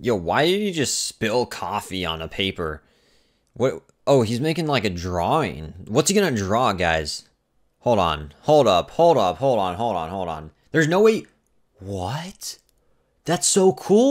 Yo, why did you just spill coffee on a paper? What? Oh, he's making like a drawing. What's he gonna draw, guys? Hold on. Hold up. Hold up. Hold on. Hold on. Hold on. There's no way. What? That's so cool.